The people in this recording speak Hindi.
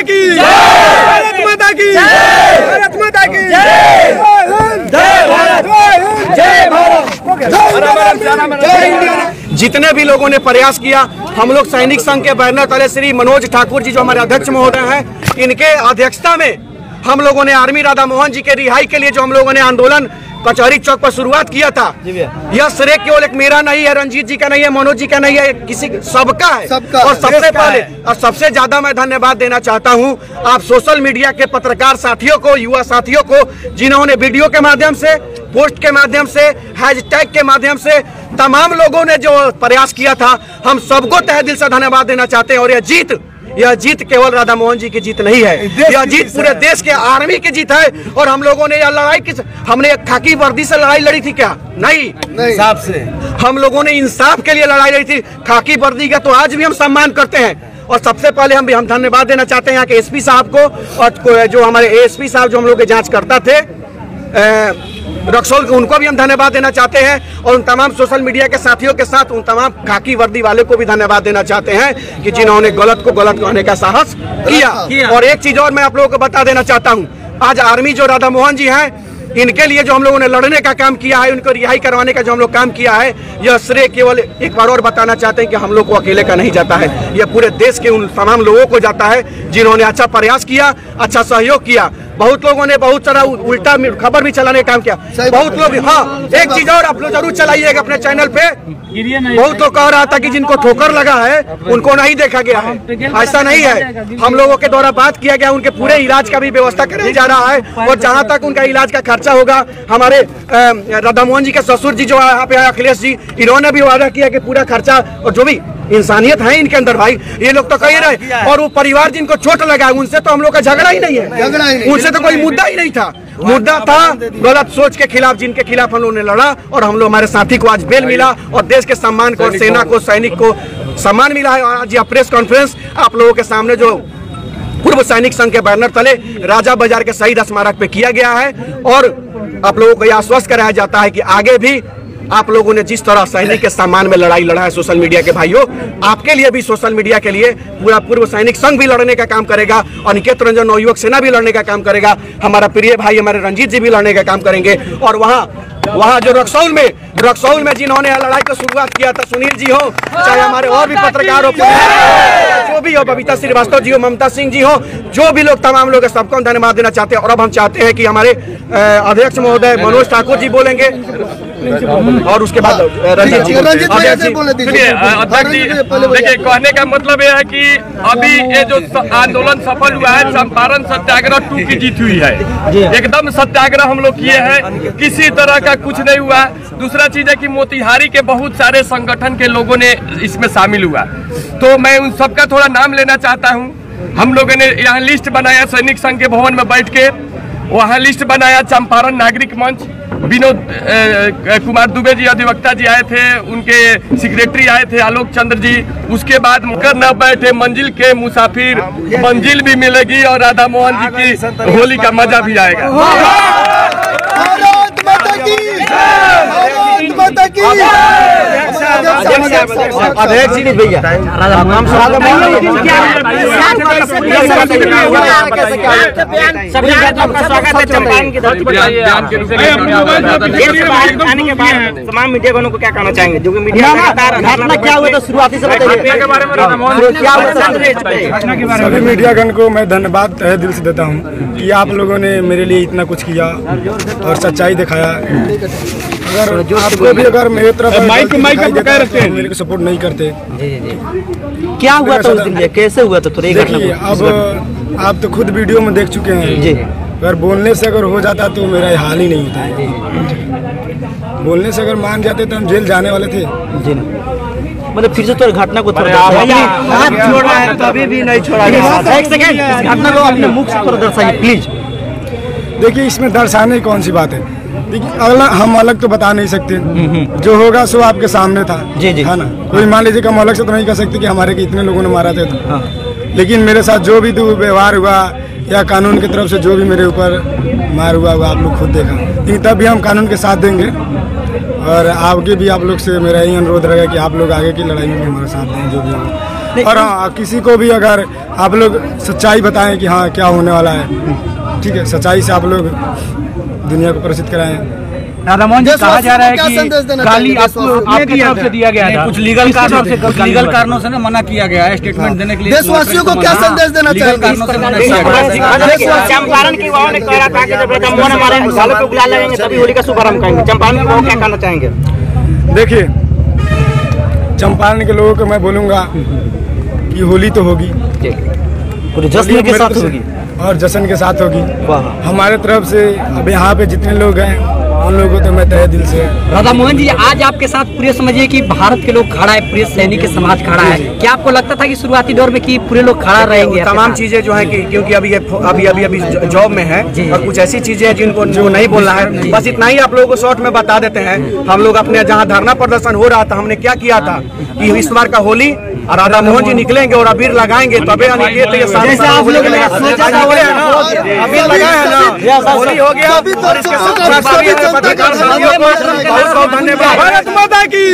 माता की। भारत माता की। भारत माता की। जय हिंद जय भारत। जय भारत। जय इंडिया। जितने भी लोगों ने प्रयास किया हम लोग सैनिक संघ के बैनर तले श्री मनोज ठाकुर जी जो हमारे अध्यक्ष महोदय हैं इनके अध्यक्षता में हम लोगों ने आर्मी राधा मोहन जी के रिहाई के लिए जो हम लोगों ने आंदोलन कचहरी चौक पर शुरुआत किया था। यह श्रेय केवल एक मेरा नहीं है रंजीत जी का नहीं है मनोज जी का नहीं है किसी सबका है। सबका और सबसे पहले और सबसे ज़्यादा मैं धन्यवाद देना चाहता हूँ आप सोशल मीडिया के पत्रकार साथियों को युवा साथियों को जिन्होंने वीडियो के माध्यम से पोस्ट के माध्यम से हैशटैग के माध्यम से तमाम लोगों ने जो प्रयास किया था हम सबको तहे दिल से धन्यवाद देना चाहते हैं और यह जीत यह जीत केवल राधा मोहन जी की जीत नहीं है। यह जीत पूरे देश के आर्मी की जीत है और हम लोगों ने यह लड़ाई किस हमने खाकी वर्दी से लड़ाई लड़ी थी क्या? नहीं। नहीं। हिसाब से। हम लोगों ने इंसाफ के लिए लड़ाई लड़ी थी। खाकी वर्दी का तो आज भी हम सम्मान करते हैं। और सबसे पहले हम भी हम धन्यवाद देना चाहते हैं यहाँ के एसपी साहब को और जो हमारे एएसपी साहब जो हम लोग के जाँच करता थे रक्सौल के उनको भी हम धन्यवाद देना चाहते हैं और उन तमाम सोशल मीडिया के साथियों के साथ उन तमाम खाकी वर्दी वाले को भी धन्यवाद देना चाहते हैं कि जिन्होंने गलत को गलत कहने का साहस किया किया। और एक चीज़ और मैं आप लोगों को बता देना चाहता हूँ आज आर्मी जो राधा मोहन जी हैं इनके लिए जो हम लोगों ने लड़ने का काम किया है उनको रिहाई करवाने का जो हम लोग काम किया है यह श्रेय केवल एक बार और बताना चाहते हैं कि हम लोग को अकेले का नहीं जाता है। यह पूरे देश के उन तमाम लोगों को जाता है जिन्होंने अच्छा प्रयास किया अच्छा सहयोग किया। बहुत लोगों ने बहुत सारा उल्टा खबर भी चलाने का काम किया। बहुत लोग हाँ एक चीज़ और आप लोग ज़रूर चलाइएगा अपने चैनल पे। बहुत लोग कह रहा था कि जिनको ठोकर लगा है उनको नहीं देखा गया है। ऐसा नहीं है। हम लोगों के द्वारा बात किया गया उनके पूरे इलाज का भी व्यवस्था कराया जा रहा है और जहाँ तक उनका इलाज का खर्चा होगा हमारे राधा मोहन जी के ससुर जी जो यहाँ पे अखिलेश जी इन्होंने भी वादा किया कि पूरा खर्चा और जो भी इंसानियत है इनके अंदर भाई ये लोग तो कह रहे और वो परिवार जिनको चोट लगा है उनसे तो हम लोग का झगड़ा ही नहीं है। उनसे तो कोई मुद्दा ही नहीं था। मुद्दा था गलत सोच के खिलाफ जिनके खिलाफ हम लोगों ने लड़ा और हम लोग हमारे साथी को आज बेल मिला और देश के सम्मान को और सेना को सैनिक को सम्मान मिला है। और आज यह प्रेस कॉन्फ्रेंस आप लोगों के सामने जो पूर्व सैनिक संघ के बैनर तले राजा बाज़ार के शहीद स्मारक पे किया गया है और आप लोगों को यह आश्वस्त कराया जाता है कि आगे भी आप लोगों ने जिस तरह सैनिक के सम्मान में लड़ाई लड़ा है सोशल मीडिया के भाइयों, आपके लिए भी सोशल मीडिया के लिए पूरा पूर्व सैनिक संघ भी लड़ने का काम करेगा और निकेत रंजन नवयुवक सेना भी लड़ने का काम करेगा। हमारा प्रिय भाई, हमारे रंजीत जी भी लड़ने का काम करेंगे। और वहाँ वहाँ जो रक्सौल में रक्सौल में जिन्होंने लड़ाई को शुरुआत किया था, सुनील जी हो, चाहे हमारे और भी पत्रकार हो जो भी हो, बबीता श्रीवास्तव जी हो, ममता सिंह जी हो, जो भी लोग तमाम लोग सबको धन्यवाद देना चाहते हैं। और अब हम चाहते हैं कि हमारे अध्यक्ष महोदय मनोज ठाकुर जी बोलेंगे। और उसके बाद रंजीत जी। अध्यक्ष जी बोलिए। देखिए कहने का मतलब यह है कि अभी ये जो आंदोलन सफल हुआ है चंपारण सत्याग्रह टू की जीत हुई है। एकदम सत्याग्रह हम लोग किए हैं किसी तरह का कुछ नहीं हुआ। दूसरा चीज़ है कि मोतिहारी के बहुत सारे संगठन के लोगों ने इसमें शामिल हुआ। तो मैं उन सबका थोड़ा नाम लेना चाहता हूँ। हम लोगों ने यहाँ लिस्ट बनाया सैनिक संघ के भवन में बैठ के। वहाँ लिस्ट बनाया चंपारण नागरिक मंच। विनोद कुमार दुबे जी अधिवक्ता जी आए थे उनके सेक्रेटरी आए थे आलोक चंद्र जी। उसके बाद मुकर न बैठे मंजिल के मुसाफिर मंजिल भी मिलेगी और राधा मोहन जी की होली का मज़ा भी आएगा। भारत माता की अध्यक्ष जी भैया चंपारण की धरती पर बयान के रूप में जेल से बाहर आने के बाद तमाम मीडिया वालों को क्या कहना चाहेंगे जो कि मीडिया घटना क्या हुआ था शुरुआती से सभी मीडियागण को मैं धन्यवाद तहे दिल से देता हूँ कि आप लोगों ने मेरे लिए इतना कुछ किया और सच्चाई दिखाया अगर आपको भी अगर मेरे तरफ़ माइक माइक रखते हैं। मेरे को सपोर्ट नहीं करते। क्या हुआ था उस दिन कैसे हुआ था? थोड़ा एक घटना अब आप तो खुद वीडियो में देख चुके हैं। जी। अगर बोलने से अगर हो जाता तो मेरा हाल ही नहीं होता है बोलने से अगर मान जाते तो हम जेल जाने वाले थे। जी। मतलब फिर से तो घटना को थोड़ा हाथ छोड़ा है तभी भी नहीं छोड़ा गया एक सेकंड। इस घटना को अपने मुख से थोड़ा दर्शाइए प्लीज़। देखिए इसमें दर्शाने की कौन सी बात है? देखिए अगला हम अलग तो बता नहीं सकते। जो होगा सो आपके सामने था। जी, जी। है ना? कोई मान लीजिए कि हम अलग से तो नहीं कह सकते कि हमारे के इतने लोगों ने मारा थे तो। लेकिन मेरे साथ जो भी व्यवहार हुआ या कानून की तरफ़ से जो भी मेरे ऊपर मार हुआ वो आप लोग खुद देखा। लेकिन तब भी हम कानून के साथ देंगे। और आगे भी आप लोग से मेरा यही अनुरोध रहेगा कि आप लोग आगे की लड़ाई में भी हमारा साथ दें जो भी होगा और हाँ किसी को भी अगर आप लोग सच्चाई बताएँ कि हाँ क्या होने वाला है ठीक है? सच्चाई से आप लोग दुनिया को प्रसिद्ध कराएँ। मोहन जी कहा जा रहा है कि आपको तरफ़ से दिया? गया था। कुछ लीगल कारणों से कुछ लीगल कारणों से ना मना किया गया है स्टेटमेंट देने के लिए। देशवासियों को क्या संदेश देना लीगल चाहेंगे कारणों से मना किया गया। चंपारण की युवाओं ने कह रहा था कि जब हमारे पे गुलाल तभी होली का शुभारंभ करेंगे। चंपारण की युवाओं क्या कहना चाहेंगे? देखिए चंपारण के लोगों को मैं बोलूँगा कि होली तो होगी। पूरे जश्न के साथ होगी? और जश्न के साथ होगी। हमारे तरफ़ से अब यहाँ पे जितने लोग हैं उन लोगों को तो मैं तहे दिल से राधा मोहन जी आज आपके साथ पूरे समझिए कि भारत के लोग खड़ा है पूरे सैनिक के समाज खड़ा है। क्या आपको लगता था कि शुरुआती दौर में कि पूरे लोग खड़ा रहेंगे तमाम चीज़ें जो है कि क्योंकि अभी अभी अभी अभी जॉब में है और कुछ ऐसी चीज़ें हैं जिनको जो। नहीं बोलना है। बस इतना ही आप लोगों को शॉर्ट में बता देते हैं। हम लोग अपने जहाँ धरना प्रदर्शन हो रहा था हमने क्या किया था कि इस बार का होली और राधा मोहन जी निकलेंगे और अबीर लगाएँगे तबे अभी ये साल जैसे आप लोगों निकले हैं ना, अबीर लगाए हैं ना होली हो गया और इसके साथ साथियों को बहुत बहुत धन्यवाद। भारत माता की